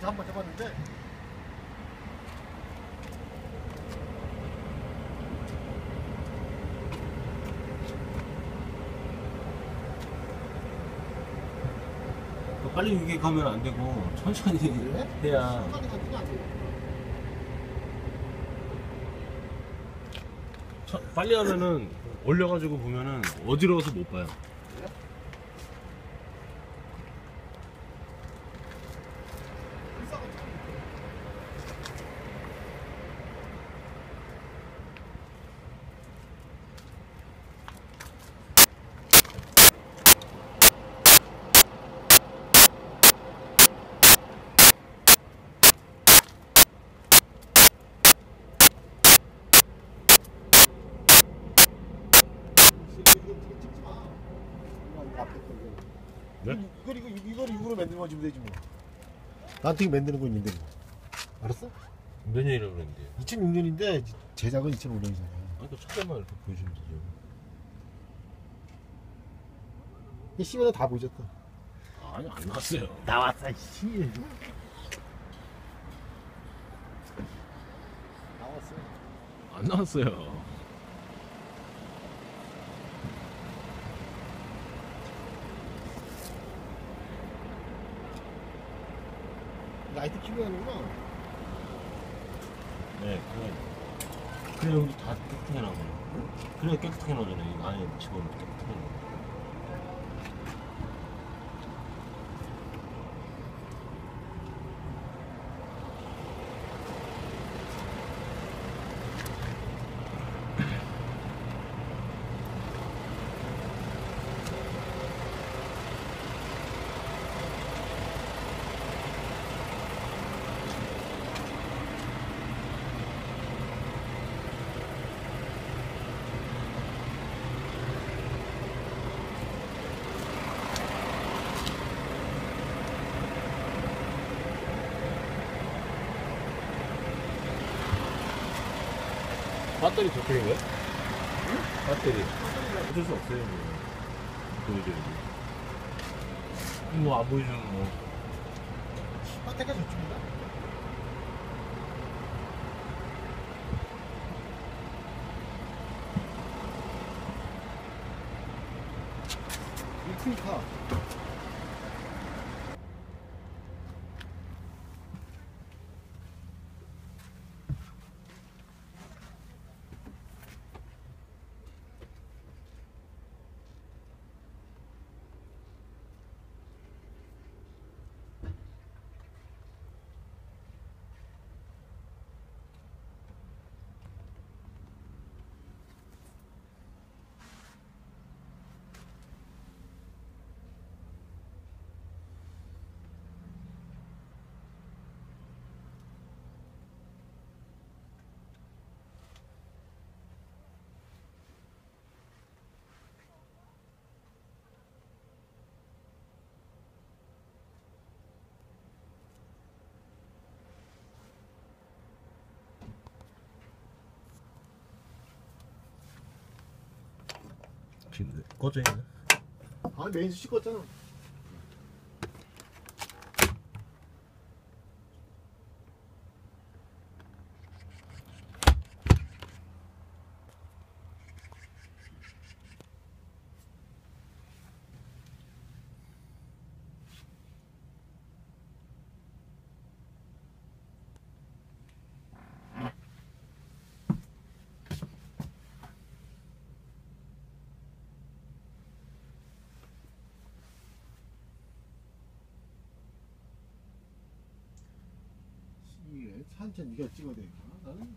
또 이렇게 어제 한번 해봤는데 빨리 이게 가면 안 되고 천천히 그래? 해야 순간이 같은 게안 돼. 천- 빨리 하면은 올려가지고 보면은 어지러워서 못 봐요. 찍지 마. 이거 앞에 거 이거. 네? 이걸 이거 이걸 이거로 만들어 주면 되지 뭐. 나한테 만드는 거 있는데 뭐. 알았어? 몇 년이라고 그랬는데요? 2006년인데 제작은 2005년이잖아. 아니 그 차대만 이렇게 보여주면 되죠. 이 씨발 다 보여줬다. 아니 안 나왔어요. 나왔어 씨. 나왔어. 안 나왔어요. 라이트 키고 하는구나. 네, 그래. 그래 여기 다 깨끗하게 나오잖아요. 그래 깨끗하게 나오잖아요. 이거 안에 집어넣으면 깨끗하게 배터리 적혀있는 거야? 배터리. 어쩔 수 없어요. 뭐. 보여줘야지. 뭐안 보여주는 뭐. 화태가 저쪽인가? 이큰 카 지금 꺼져 있네. 아 메인 스위치 껐잖아 이게 산천 네가 찍어야 나는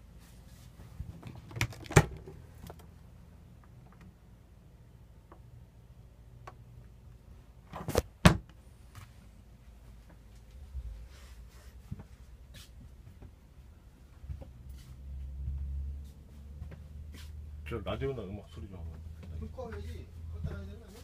저 라디오나 음악 소리 좀 한번. 불 꺼야지 껐다 놔야 되는 거 아니야?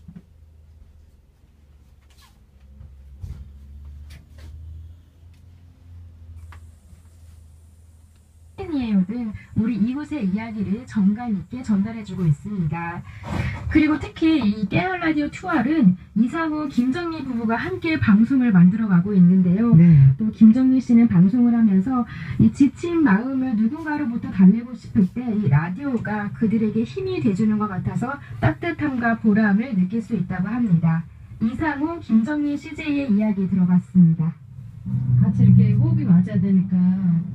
팬이에요 등 우리 이곳의 이야기를 정감 있게 전달해주고 있습니다. 그리고 특히 이 깨알 라디오 투알은 이상우, 김정미 부부가 함께 방송을 만들어가고 있는데요. 네. 또 김정미 씨는 방송을 하면서 이 지친 마음을 누군가로부터 달래고 싶을 때 이 라디오가 그들에게 힘이 돼주는 것 같아서 따뜻함과 보람을 느낄 수 있다고 합니다. 이상우, 김정미 CJ의 이야기 들어봤습니다. 같이 이렇게 호흡이 맞아야 되니까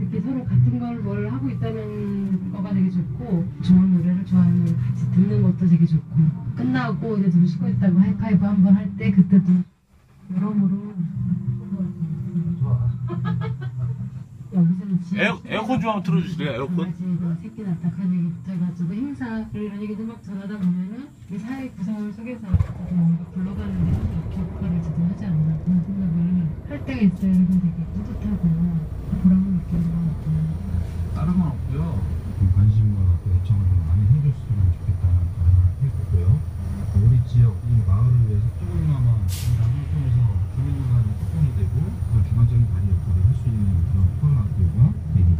이렇게 서로 같은 걸 뭘 하고 있다는 거가 되게 좋고 좋은 노래를 좋아하는 걸 같이 듣는 것도 되게 좋고 끝나고 이제 둘이 쉬고 있다고 하이파이브 한 번 할 때 그때도 여러모로 에어, 에어컨 좀 한번 틀어주실래요? 에어컨? 강아지가 새끼 낳다한 얘기부터 해가지고 행사 이런 얘기들 막 전하다 보면은 이 사회 구성원 속에서 굴러가는 데 이렇게 역할을 제대로 하지 않나 그런 때가 있어요. 그래서 되게 뿌듯하고 보람을 느끼는 것 같아요. 다른 건 없고요. 좀 관심과 또 애청을 좀 많이 해줬으면 좋겠다는 바람을 했고요. 우리 지역, 이 마을을 위해서 조금이나마 성장을 통해서 주민들 간의 소통이 되고 그 기반적인 관리 역할을 할 수 있는 그런 코로나19가 되기를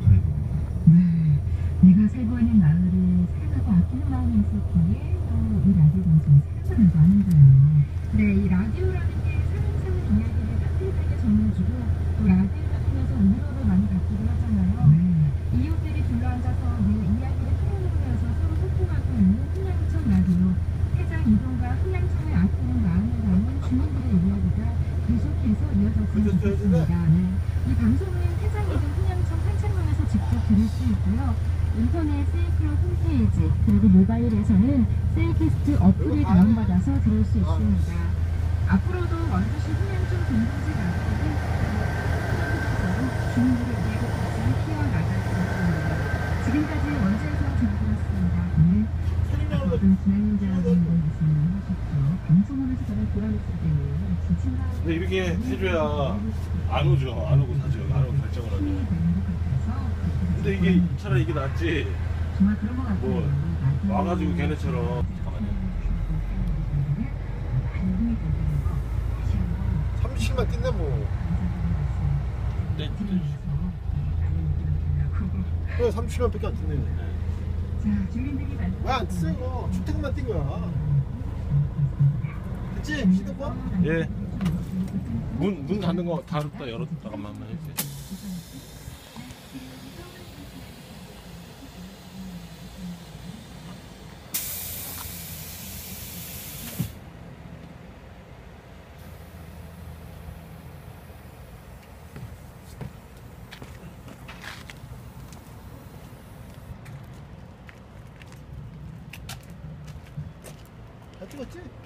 바라봅니다. 네, 내가 살고 있는 마을에 사랑하고 아끼는 마음이 있을 때에 또 이 라디오 방송이 사랑을 하는 거예요. 네, 이 라디오라는 게 사람 사는 이야기를 따뜻하게 전해주고 또 라디오를 통해서 위로를 많이 받기도 하잖아요. 이웃들이 둘러앉아서 내 이야기를 풀어놓으면서 서로 소통하고 있는 흥양청 라디오. 해장 이동과 흥양청을 아끼는 마음을 담은 주민들의 이야기가 계속해서 이어졌으면 좋겠습니다. 네. 이 방송은 이동 흥양청 산책로에서 직접 들을 수 있고요. 인터넷 세이클럽 홈페이지 그리고 모바일에서는 세이캐스트 어플을 다운받아서 들을 수 있습니다. 앞으로도 원주시 흥양청 공동체 라디오는 주민들의 이야기까지 키워나갈 계획입니다. 지금까지 원주에서 전해드렸습니다. 네. 진행자분들 말씀을 하셨죠. 방송을 해서 저는 보람이 있을 때문에 지친 마음 근데 이렇게 해줘야 안 오죠. 안 오고 사죠. 안 오고 결정을 하죠. 근데 이게 차라리 이게 낫지. 뭐, 와가지고 걔네처럼. 잠깐만요. 37만 뛴다 뭐. 네, 그래 37만밖에 안 뛰네. 자, 주민들이 말 왜안 뛰어 이거? 출퇴근만 뛴 거야. 그치? 시도봐? 예. 문, 문 닫는 거 닫았다 열었다가만 한번 해주세요. 다 찍었지? 네.